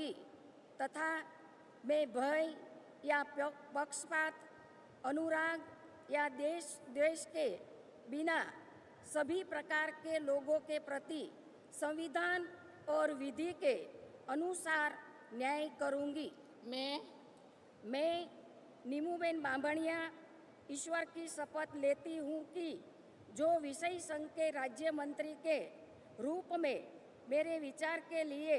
करूँगी तथा मैं भय या पक्षपात अनुराग या देश द्वेष के बिना सभी प्रकार के लोगों के प्रति संविधान और विधि के अनुसार न्याय करूँगी। मैं मैं नीमूबेन बांभणिया ईश्वर की शपथ लेती हूँ कि जो विषय संघ के राज्य मंत्री के रूप में मेरे विचार के लिए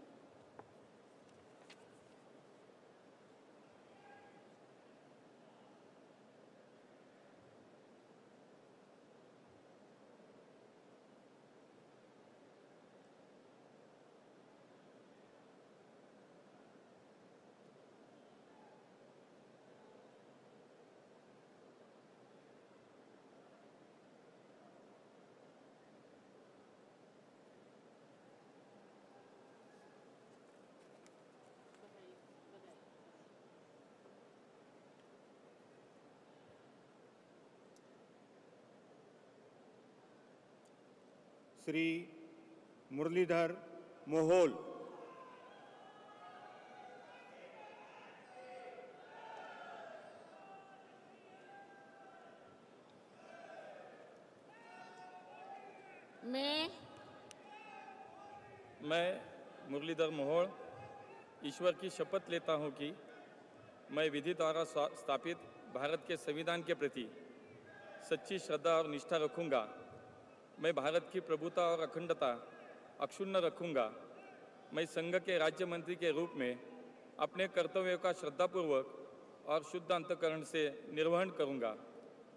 श्री मुरलीधर मोहोल। मैं मैं मुरलीधर मोहोळ ईश्वर की शपथ लेता हूँ कि मैं विधि द्वारा स्थापित भारत के संविधान के प्रति सच्ची श्रद्धा और निष्ठा रखूँगा। मैं भारत की प्रभुता और अखंडता अक्षुण्ण रखूँगा। मैं संघ के राज्य मंत्री के रूप में अपने कर्तव्यों का श्रद्धापूर्वक और शुद्ध अंतकरण से निर्वहन करूँगा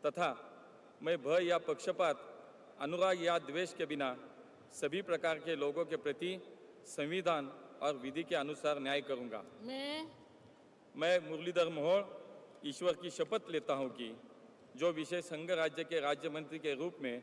तथा मैं भय या पक्षपात अनुराग या द्वेष के बिना सभी प्रकार के लोगों के प्रति संविधान और विधि के अनुसार न्याय करूँगा। मैं मैं मुरलीधर मोहोळ ईश्वर की शपथ लेता हूँ कि जो विषय संघ राज्य के राज्य मंत्री के रूप में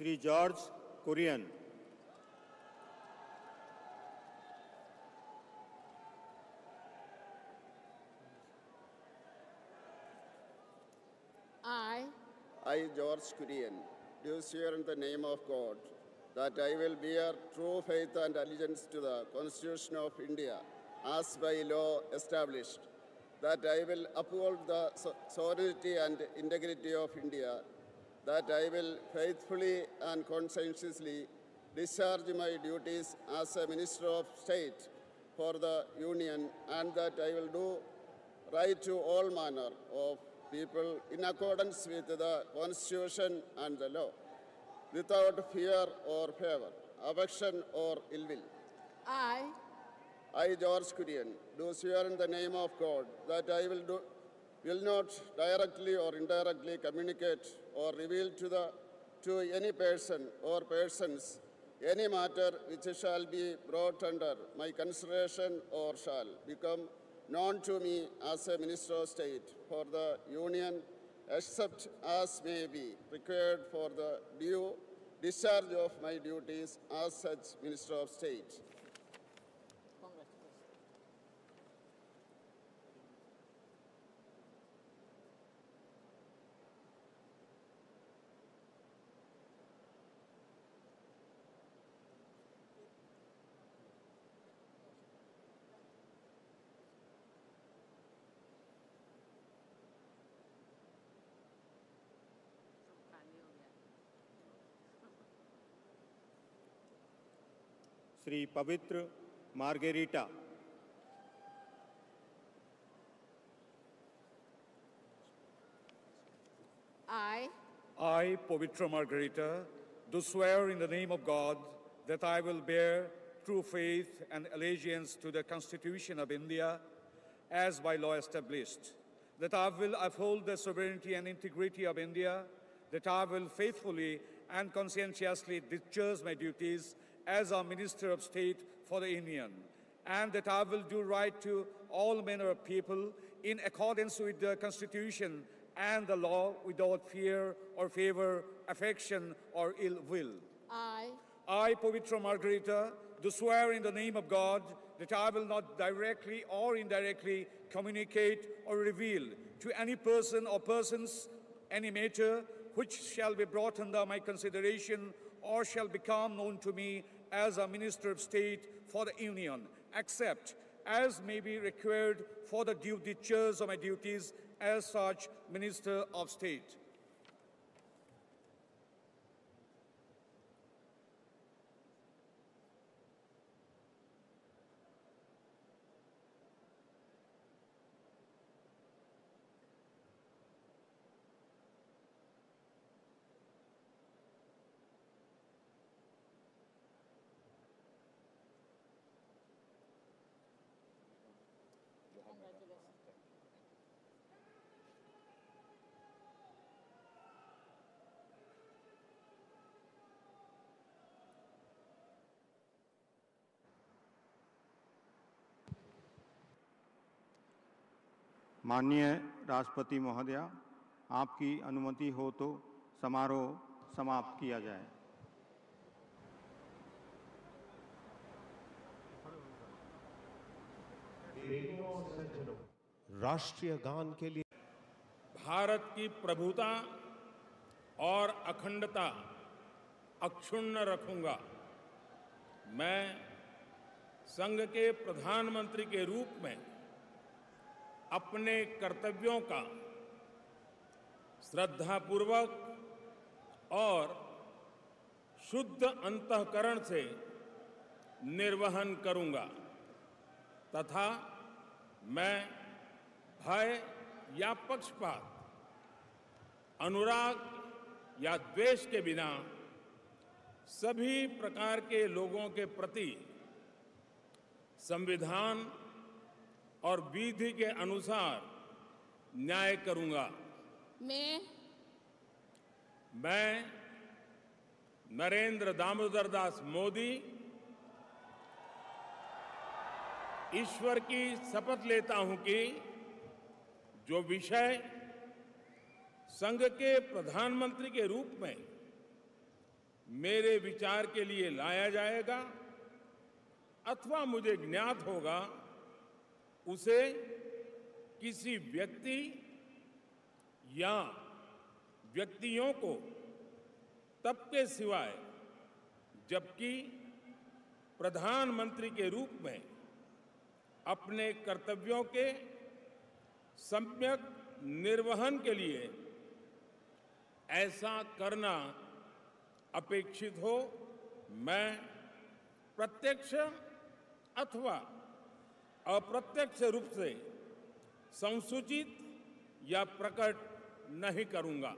Sri George Kurian. I, I, George Korean, do swear in the name of God that I will bear true faith and allegiance to the Constitution of India as by law established, that I will uphold the sovereignty and integrity of India that I will faithfully and conscientiously discharge my duties as a Minister of State for the Union, and that I will do right to all manner of people in accordance with the Constitution and the law, without fear or favor, affection or ill will. I I, George Kurian, do swear in the name of God that I will, do, will not directly or indirectly communicate or reveal to, the, to any person or persons any matter which shall be brought under my consideration or shall become known to me as a Minister of State for the Union, except as may be required for the due discharge of my duties as such Minister of State. I. I, Pavitra Margarita, do swear in the name of God that I will bear true faith and allegiance to the Constitution of India as by law established, that I will uphold the sovereignty and integrity of India, that I will faithfully and conscientiously discharge my duties as our Minister of State for the Union, and that I will do right to all manner of people in accordance with the Constitution and the law without fear or favor, affection or ill will. I, I, Povitra Margarita, do swear in the name of God that I will not directly or indirectly communicate or reveal to any person or persons any matter which shall be brought under my consideration or shall become known to me as a minister of state for the Union, except as may be required for the discharge of my duties as such minister of state. माननीय राष्ट्रपति महोदया आपकी अनुमति हो तो समारोह समाप्त किया जाए। राष्ट्रीय गान के लिए भारत की प्रभुता और अखंडता अक्षुण्ण रखूँगा। मैं संघ के प्रधानमंत्री के रूप में अपने कर्तव्यों का श्रद्धापूर्वक और शुद्ध अंतकरण से निर्वहन करूँगा। तथा मैं भय या पक्षपात, अनुराग या द्वेष के बिना सभी प्रकार के लोगों के प्रति संविधान और विधि के अनुसार न्याय करूँगा। मैं मैं नरेंद्र दामोदर दास मोदी ईश्वर की शपथ लेता हूँ कि जो विषय संघ के प्रधानमंत्री के रूप में मेरे विचार के लिए लाया जाएगा अथवा मुझे ज्ञात होगा उसे किसी व्यक्ति या व्यक्तियों को तब के सिवाय, जबकि प्रधानमंत्री के रूप में अपने कर्तव्यों के सम्यक निर्वहन के लिए ऐसा करना अपेक्षित हो, मैं प्रत्यक्ष अथवा अप्रत्यक्ष रूप से संसूचित या प्रकट नहीं करूँगा।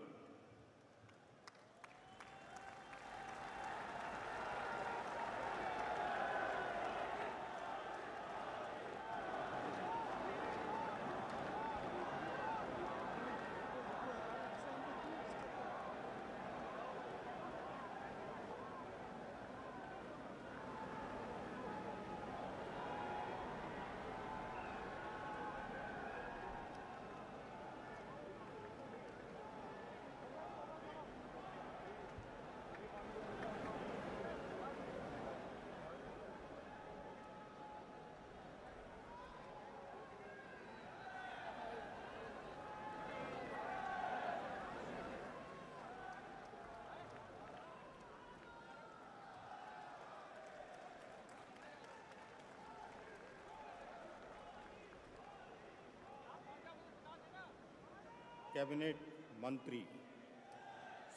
कैबिनेट मंत्री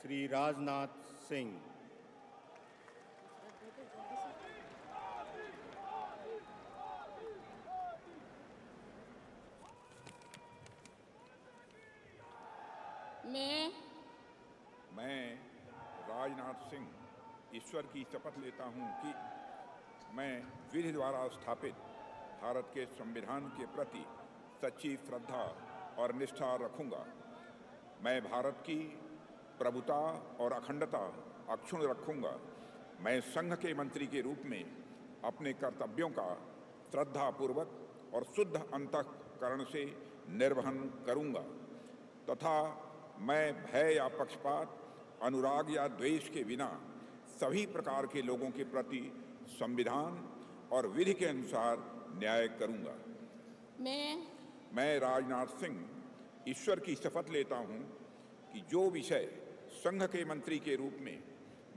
श्री राजनाथ सिंह। मैं मैं राजनाथ सिंह ईश्वर की शपथ लेता हूँ कि मैं विधि द्वारा स्थापित भारत के संविधान के प्रति सच्ची श्रद्धा और निष्ठा रखूँगा। मैं भारत की प्रभुता और अखंडता अक्षुण रखूँगा। मैं संघ के मंत्री के रूप में अपने कर्तव्यों का श्रद्धापूर्वक और शुद्ध अंतकरण से निर्वहन करूँगा। तथा मैं भय या पक्षपात, अनुराग या द्वेष के बिना सभी प्रकार के लोगों के प्रति संविधान और विधि के अनुसार न्याय करूँगा। मैं मैं राजनाथ सिंह ईश्वर की शपथ लेता हूँ कि जो विषय संघ के मंत्री के रूप में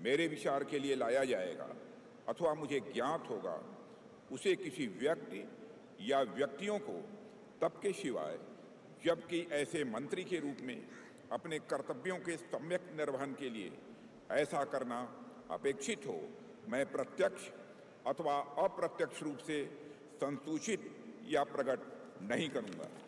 मेरे विचार के लिए लाया जाएगा अथवा मुझे ज्ञात होगा, उसे किसी व्यक्ति या व्यक्तियों को तब के सिवाय जबकि ऐसे मंत्री के रूप में अपने कर्तव्यों के सम्यक निर्वहन के लिए ऐसा करना अपेक्षित हो, मैं प्रत्यक्ष अथवा अप्रत्यक्ष रूप से संसूचित या प्रकट नहीं करूँगा।